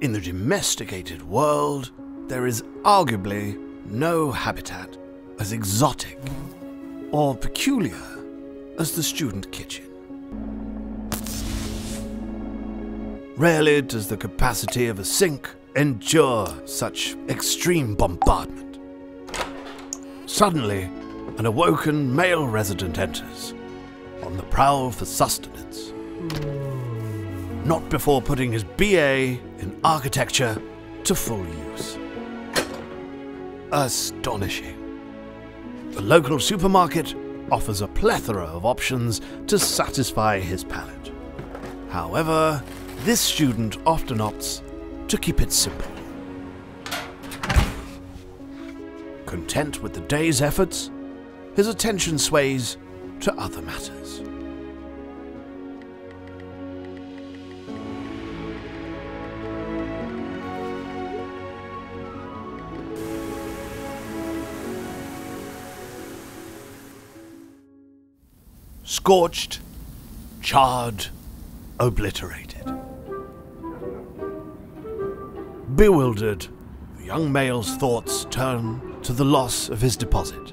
In the domesticated world, there is arguably no habitat as exotic or peculiar as the student kitchen. Rarely does the capacity of a sink endure such extreme bombardment. Suddenly, an awoken male resident enters, on the prowl for sustenance. Not before putting his BA in architecture to full use. Astonishing. The local supermarket offers a plethora of options to satisfy his palate. However, this student often opts to keep it simple. Content with the day's efforts, his attention sways to other matters. Scorched, charred, obliterated. Bewildered, the young male's thoughts turn to the loss of his deposit.